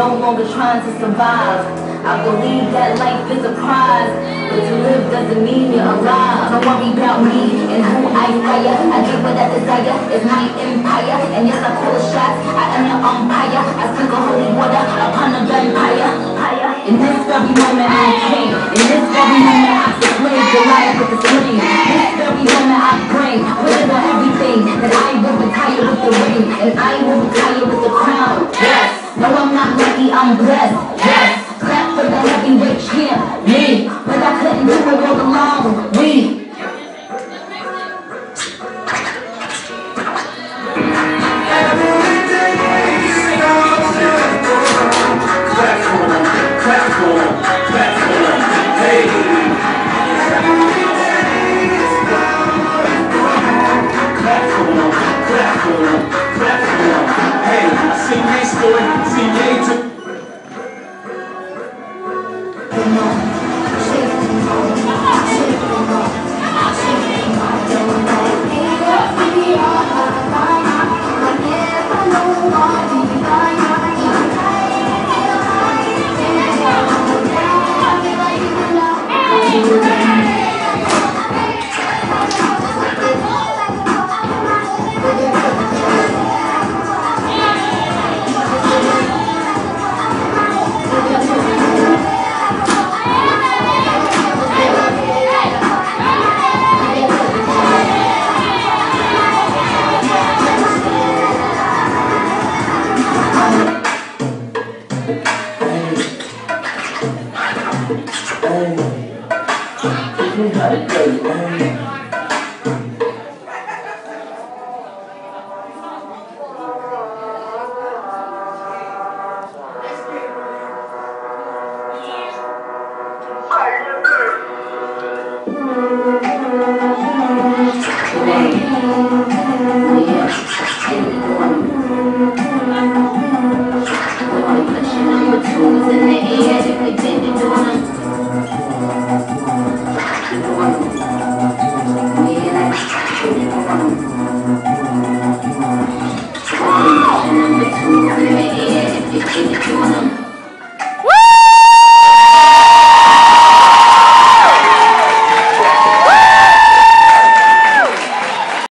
no longer trying to survive. I believe that life is a prize, but to live doesn't mean you're alive. Don't worry about me and who I fire. I get what I desire, it's my empire. And yes, I call the shots, I am the umpire. I sprinkle holy water this very moment I'm. In this moment I the sling. This moment I whatever everything that I will the ring. And I will the crown. Yes. No, I'm not lucky, I'm blessed. Yeah.